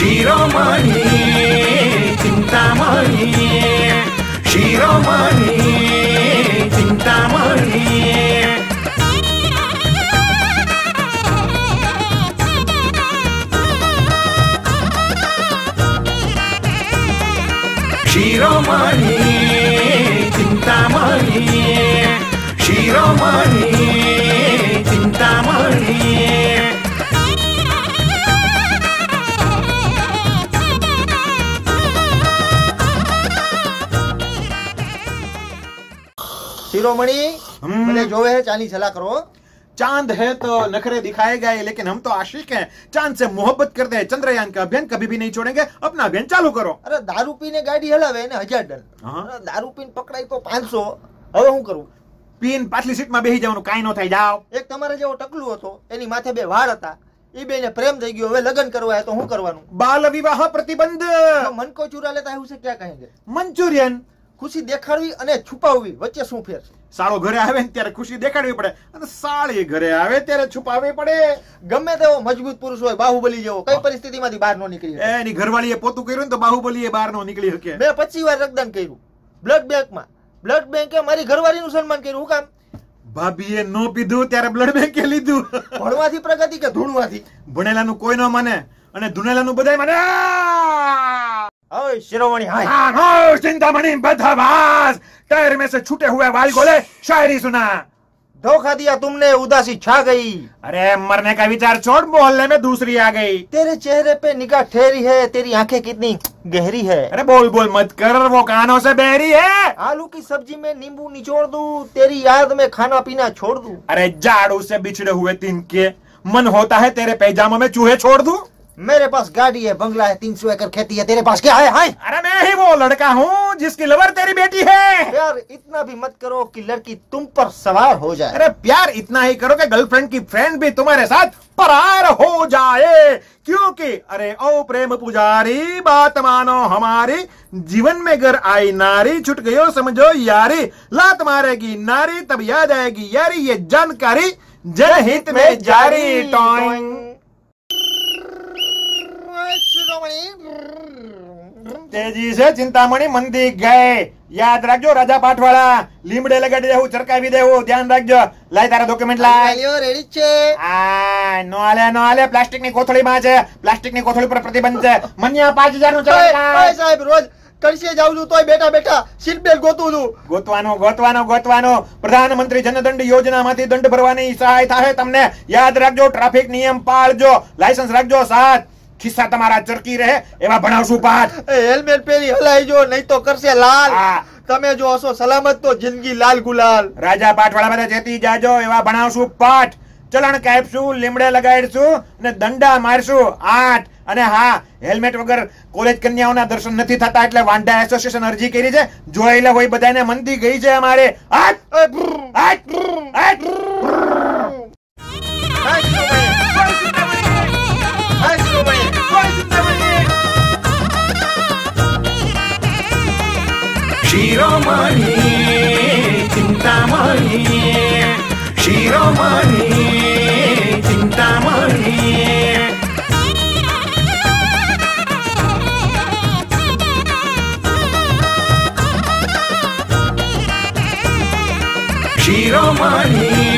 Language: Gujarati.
ಶಿರೋಮಣಿ ಚಿಂತಾಮಣಿ ಶಿರೋಮಣಿ ಚಿಂತಾಮಣಿ ಶಿರೋಮಣಿ ಚಿಂತಾಮಣಿ ಶಿರೋಮಣಿ शिरोमणि हम्म। मुझे जो है चांदी चला करो चांद है तो नखरे दिखाएगा ही लेकिन हम तो आशिक हैं चांद से मोहब्बत करते हैं चंद्रयान का अभियान कभी भी नहीं छोड़ेंगे अपना अभियान चालू करो અરે દારૂ પીને ગાડી હલાવે એને હજાર દંડ હા. અરે દારૂ પીને પકડાય તો પાંચસો હવે હું કરું પીન પાછલી સીટમાં બેસી જવાનું કાંઈ ન થાય જાઓ એક તમારે જેવો ટકલું હતો એની માથે બે વાળ હતા એ બેને પ્રેમ થઈ ગયો હવે લગ્ન કરવા હે તો હું કરવાનું બાલ વિવાહ પ્રતિબંધ મન કો ચુરા લેતા है उसे क्या कहेंगे મંચુરિયન ખુશી દેખાડવી અને છુપાવવી વચ્ચે શું ફેર છે? સાળો ઘરે આવે ને ત્યારે ખુશી દેખાડવી પડે અને સાળી ઘરે આવે ત્યારે છુપાવવી પડે. ગમે તેવો મજબૂત પુરુષ હોય બાહુબલી જેવો કઈ પરિસ્થિતિમાંથી બહાર નો નીકળી શકે. એની ઘરવાળીએ પોતું કર્યું ને તો બાહુબલીએ બહાર નો નીકળી શકે. મેં પચીસ વાર રક્તદાન કર્યું. બ્લડ બેંકમાં. બ્લડ બેંકે મારી ઘરવાળીનું સન્માન કર્યું. હું કામ? ભાભીએ નો પીધું ત્યારે બ્લડ બેંકે લીધું. ભણવાથી પ્રગતિ કે ધૂણવાથી? ભણેલાનું કોઈ ન માને અને ધૂણેલાનું બધાય માને ओए शिरोमणि हाय। हाँ हाँ चिंतामणि बदहवास। टायर में से छूटे हुए वाली गोले शायरी सुना। धोखा दिया तुमने उदासी छा गई। अरे मरने का विचार छोड़ मोहल्ले में दूसरी आ गई। तेरे चेहरे पे निगाह ठहरी है तेरी आँखें कितनी गहरी है। अरे बोल बोल मत कर वो कानों से बहरी है। आलू की सब्ज़ी में नींबू निचोड़ दू तेरी याद में खाना पीना छोड़ दू। अरे जाड़ू से बिछड़े हुए तीन के मन होता है तेरे पैजामों में चूहे छोड़ दू। मेरे पास गाड़ी है बंगला है तीन सौ एकड़ खेती है तेरे पास क्या है? हाय! अरे मैं ही वो लड़का हूँ जिसकी लवर तेरी बेटी है। यार इतना भी मत करो कि लड़की तुम पर सवार हो जाए। अरे प्यार इतना ही करो कि गर्लफ्रेंड की फ्रेंड भी तुम्हारे साथ परार हो जाए। क्योंकि अरे ओ प्रेम पुजारी बात मानो हमारी। जीवन में घर आई नारी छुट गयो समझो यारी। लात मारेगी नारी तब याद आएगी यारी ये जानकारी जनहित में जारी। टॉइंग। તેજી છે ચિંતામણી મંદી ગયે. યાદ રાખજો રાજા પાઠવાળા લીમડે લગાડી દેવું ચરકાવી દેવું ધ્યાન રાખજો. લાય તારા ડોક્યુમેન્ટ લાય. રેડી છે. આ નો આલે નો આલે પ્લાસ્ટિકની કોથળી માં છે. પ્લાસ્ટિકની કોથળી પર પ્રતિબંધ છે. મન્યા પાંચ હજારનું ઓય, ચલણ સાહેબ રોજ કરશે જાઉં છું તોય બેઠા બેઠા સીટ બેલ્ટ ગોતું છું. ગોતવાનો ગોતવાનો ગોતવાનો. પ્રધાનમંત્રી જનદંડ યોજનામાંથી દંડ ભરવાની સહાય થાય તમને. યાદ રાખજો ટ્રાફિક નિયમ પાળજો. લાયસન્સ રાખજો સાથ. ખિસ્સા તમારા ચરકી રહે એવા ભણાવશું પાઠ એ હેલ્મેટ પહેરી હલાઈ જો નહીં તો કરશે લાલ હા. તમે જો હશો સલામત તો જિંદગી લાલ ગુલાલ રાજા પાઠવાળા બધા જેતી જાજો એવા ભણાવશું પાઠ ચલણ કાપશું લીમડે લગાડીશું અને દંડા મારશું આઠ અને હા હેલ્મેટ વગર કોલેજ કન્યાઓના દર્શન નથી થતા એટલે વાંડા એસોસિએશન અરજી કરી છે જોઈ લે હોય બધાને મનથી ગઈ છે અમારે આઠ ઓય, brrr. આઠ शिरोमणी चिंतामणी शिरोमणी चिंतामणी शिरोमणी